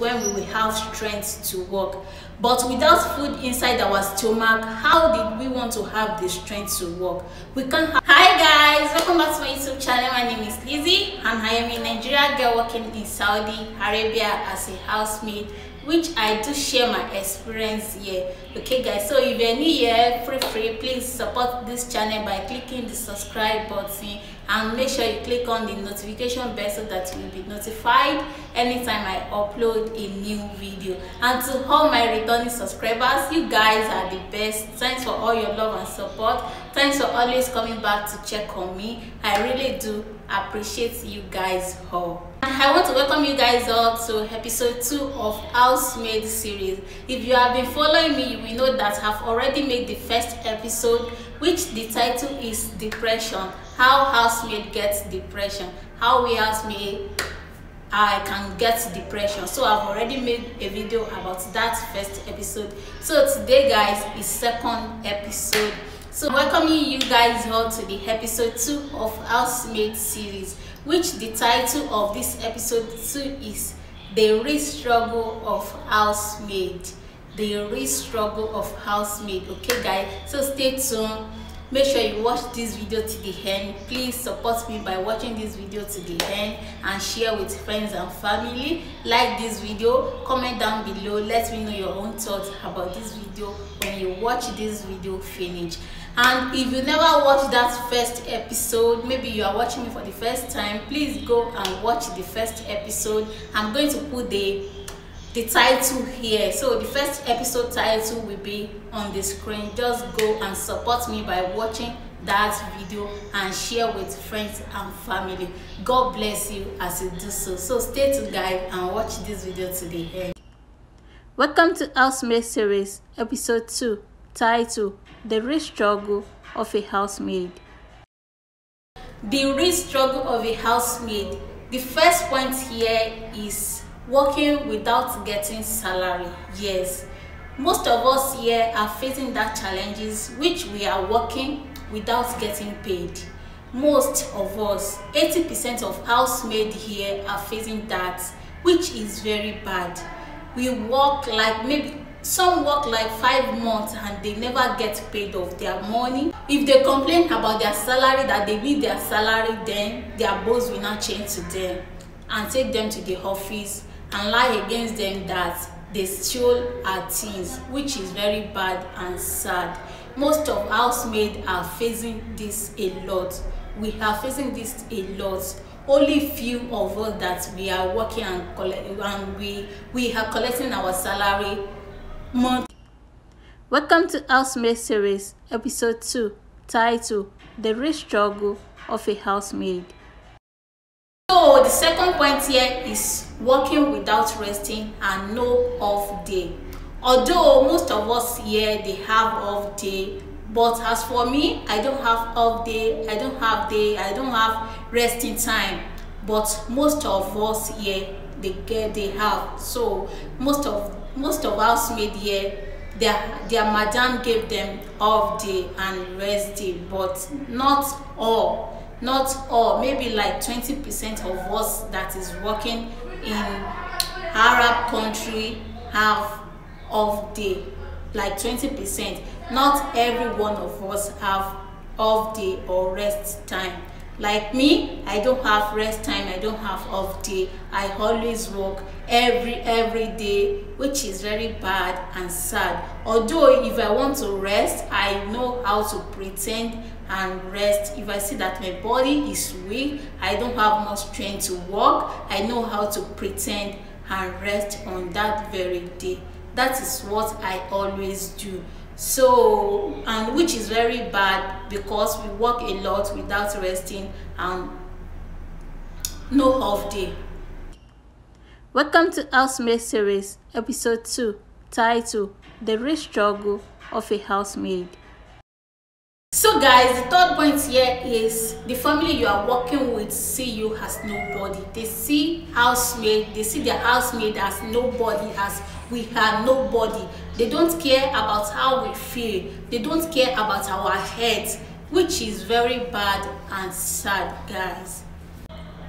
when we have strength to work. But without food inside our stomach, how did we want to have the strength to work? We can't guys, welcome back to my YouTube channel. My name is Lizzie and I am a Nigerian girl working in Saudi Arabia as a housemaid which I do share my experience here. Okay guys, so if you're new here, free free, please support this channel by clicking the subscribe button and make sure you click on the notification bell so that you will be notified anytime I upload a new video. And to all my returning subscribers, you guys are the best. Thanks for all your love and support. Thanks for always coming back to check on me. I really do appreciate you guys all. I want to welcome you guys all to episode 2 of Housemaid series. If you have been following me, you will know that I've already made the first episode which the title is Depression. How housemaid gets depression. How we housemaid I can get depression. So I've already made a video about that first episode. So today guys is second episode. So welcoming you guys all to the episode 2 of Housemaid series which the title of this episode 2 is The Real Struggle of Housemaid. The Real Struggle of Housemaid. Okay guys, so stay tuned. Make sure you watch this video to the end. Please support me by watching this video to the end and share with friends and family. Like this video, comment down below. Let me know your own thoughts about this video when you watch this video finish and if you never watched that first episode maybe you are watching me for the first time please go and watch the first episode. I'm going to put the the title here. So the first episode title will be on the screen. Just go and support me by watching that video and share with friends and family. God bless you as you do so. So stay tuned guys and watch this video to the end. Welcome to housemaid series episode 2 title The Real Struggle of a Housemaid. The real struggle of a housemaid. The first point here is working without getting salary. Yes, most of us here are facing that challenges which we are working without getting paid. Most of us, 80% of housemaid here are facing that which is very bad. We work like maybe some work like five months and they never get paid of their money. If they complain about their salary that they need their salary then their boss will not change to them and take them to the office and lie against them that they stole our things which is very bad and sad. Most of housemaid are facing this a lot. We are facing this a lot. Only few of us that we are working and collect and we we are collecting our salary month. Welcome to Housemaid series, episode 2, title The Real Struggle of a Housemaid. So, the second point here is working without resting and no off day. Although most of us here they have off day, but as for me, I don't have off day, I don't have day, I don't have resting time. But most of us here they get they have. So most of most of housemaid here their their madam gave them off day and rest day but not all not all maybe like twenty percent of us that is working in arab country have off day like twenty percent. Not every one of us have off day or rest time. Like me i don't have rest time i don't have off day. I always work every every day which is very bad and sad. Although if i want to rest i know how to pretend and rest. If i see that my body is weak i don't have much strength to work i know how to pretend and rest on that very day. That is what i always do. So and which is very bad because we work a lot without resting and no off day welcome to housemaid series episode 2 title the real struggle of a housemaid. So guys the third point here is the family you are working with see you as nobody. They see housemaid they see their housemaid as nobody as we are nobody. They don't care about how we feel. They don't care about our heads which is very bad and sad guys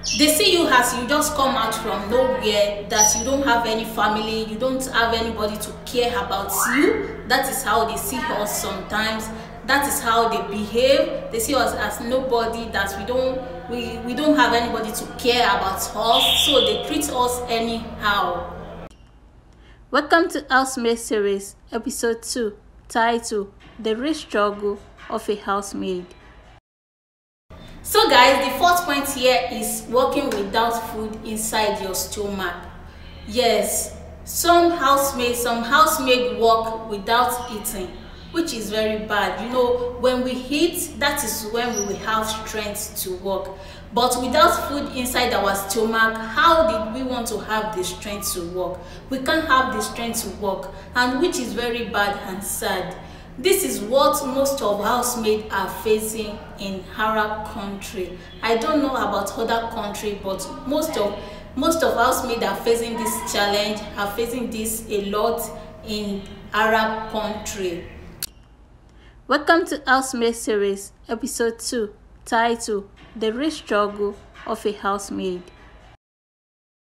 they see you as you just come out from nowhere that you don't have any family you don't have anybody to care about you. That is how they see us sometimes. That is how they behave. They see us as nobody that we don't we we don't have anybody to care about us. So they treat us anyhow. Welcome to housemaid series episode 2 title the real struggle of a housemaid so guys the fourth point here is working without food inside your stomach. Yes some housemaid some housemaid work without eating which is very bad. You know when we eat that is when we will have strength to work. But without food inside our stomach how did we want to have the strength to work? We can't have the strength to work and which is very bad and sad this is what most of housemaid are facing in arab country i don't know about other country but most of most of housemaid are facing this challenge are facing this a lot in arab country Welcome to Housemaid Series, Episode 2, titled The Real Struggle of a Housemaid.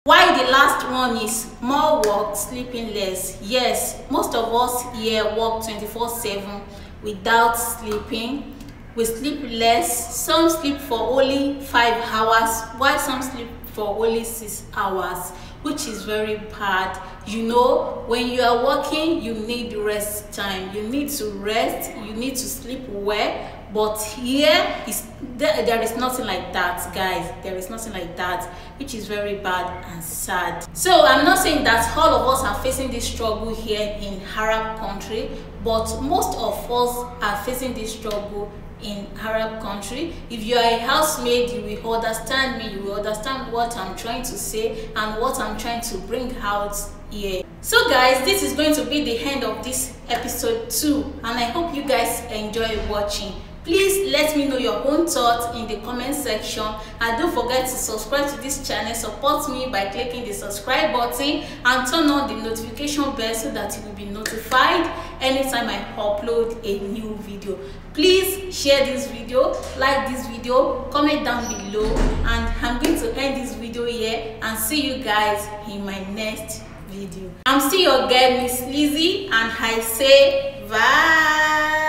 Why the last one is more work, sleeping less. Yes, most of us here work 24-7 without sleeping. We sleep less. Some sleep for only 5 hours, while some sleep for only 6 hours which is very bad you know when you are working you need rest time you need to rest you need to sleep well but here is there, there is nothing like that guys there is nothing like that which is very bad and sad so i'm not saying that all of us are facing this struggle here in arab country but most of us are facing this struggle in Arab country. If you are a housemaid, you will understand me, you will understand what I'm trying to say and what I'm trying to bring out here. So guys, this is going to be the end of this episode 2 and I hope you guys enjoy watching. Please let me know your own thoughts in the comment section and don't forget to subscribe to this channel. Support me by clicking the subscribe button and turn on the notification bell so that you will be notified anytime I upload a new video. Please share this video, like this video, comment down below and I'm going to end this video here and see you guys in my next video. I'm still your girl Miss Lizzie and I say bye.